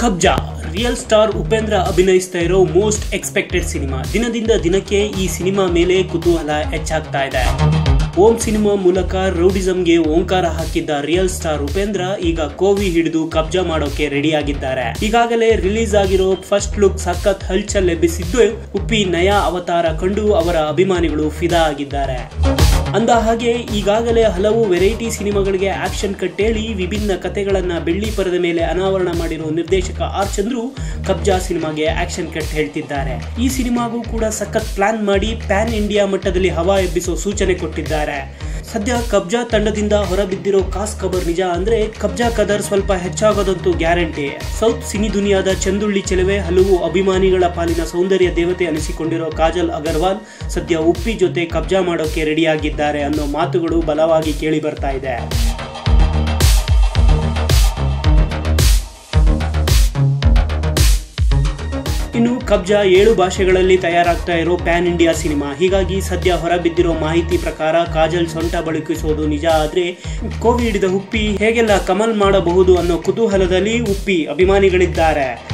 ಕಬ್ಜಾ. Real star Upendra ಅಭಿನಯಿಸ್ತಾ ಇರೋ most expected cinema. ದಿನದಿಂದ ದಿನಕ್ಕೆ ಈ ಸಿನಿಮಾ ಮೇಲೆ ಕುತೂಹಲ ಹೆಚ್ಚಾಗ್ತಾ ಇದೆ. ಓಂ ಸಿನಿಮಾ ಮೂಲಕ ರೌಡಿಸಂಗೆ ಓಂಕಾರ ಹಾಕಿದ್ದ ರಿಯಲ್ ಸ್ಟಾರ್ ಉಪೇಂದ್ರ ಈಗ ಕೋವಿ ಹಿಡಿದು ಕಬ್ಜಾ ಮಾಡೋಕೆ ರೆಡಿಯಾಗಿದ್ದಾರೆ. ಈಗಾಗಲೇ ರಿಲೀಸ್ ಆಗಿರೋ ಫಸ್ಟ್ ಲುಕ್ ಸಖತ್ ಹಲ್ಚಲ್ ಎಬ್ಬಿಸಿದ್ದು ಉಪ್ಪಿ ನಯಾ ಅವತಾರ ಕಂಡು ಅವರ ಅಭಿಮಾನಿಗಳು ಫಿದಾ ಆಗಿದ್ದಾರೆ. ಅಂದ ಹಾಗೆ ಈಗಾಗಲೇ ಹಲವು ವೆರೈಟಿ ಸಿನಿಮಾಗಳಿಗೆ ಆಕ್ಷನ್ ಕಟ್ಟೇಳಿ ವಿಭಿನ್ನ ಕತೆಗಳನ್ನ ಬೆಳ್ಳಿ ಪರದ ಮೇಲೆ ಅನಾವರಣ ಮಾಡಿರೋ ನಿರ್ದೇಶಕ ಆರ್ ಚಂದ್ರು ಕಬ್ಜಾ ಸಿನಿಮಾಗೆ ಆಕ್ಷನ್ ಕಟ್ ಹೇಳ್ತಿದ್ದಾರೆ. ಈ ಸಿನಿಮಾಗೂ ಕೂಡ ಸಖತ್ ಪ್ಲಾನ್ ಮಾಡಿ ಪ್ಯಾನ್ ಇಂಡಿಯಾ ಮಟ್ಟದಲ್ಲಿ ಹವಾ ಎಬ್ಬಿಸೋ ಸೂಚನೆ ಕೊಟ್ಟಿದ್ದಾರೆ. ಸದ್ಯ ಕಬ್ಜಾ ತಂಡದಿಂದ ಹೊರಬಿದ್ದಿರೋ ಕಾಸ್ ಖಬರ್ ನಿಜ ಅಂದ್ರೆ ಕಬ್ಜಾ ಕದರ್ ಸ್ವಲ್ಪ ಹೆಚ್ಚಾಗೋದಂತೂ ಗ್ಯಾರಂಟಿ. ಸೌತ್ ಸಿನಿ ದುನಿಯಾದ ಚಂದುಳ್ಳಿ ಚೆಲುವೆ, ಹಲವು ಅಭಿಮಾನಿಗಳ ಪಾಲಿನ ಸೌಂದರ್ಯ ದೇವತೆ ಅನಿಸಿಕೊಂಡಿರೋ ಕಾಜಲ್ ಅಗರ್ವಾಲ್ ಸದ್ಯ ಉಪ್ಪಿ ಜೊತೆ ಕಬ್ಜಾ ಮಾಡೋಕೆ ರೆಡಿಯಾಗಿದ್ದಾರೆ ಅನ್ನೋ ಮಾತುಗಳು ಬಲವಾಗಿ ಕೇಳಿ ಬರ್ತಾ ಇದೆ. ಇನ್ನು ಕಬ್ಜಾ ಏಳು ಭಾಷೆಗಳಲ್ಲಿ ತಯಾರಾಗ್ತಾ ಇರೋ ಪ್ಯಾನ್ ಇಂಡಿಯಾ ಸಿನಿಮಾ. ಹೀಗಾಗಿ ಸದ್ಯ ಹೊರಬಿದ್ದಿರೋ ಮಾಹಿತಿ ಪ್ರಕಾರ ಕಾಜಲ್ ಸೊಂಟ ಬಳುಕಿಸೋದು ನಿಜ ಆದ್ರೆ ಕೋವಿಡ್ ಉಪ್ಪಿ ಹೇಗೆಲ್ಲ ಕಮಲ್ ಮಾಡಬಹುದು ಅನ್ನೋ ಕುತೂಹಲದಲ್ಲಿ ಉಪ್ಪಿ ಅಭಿಮಾನಿಗಳಿದ್ದಾರೆ.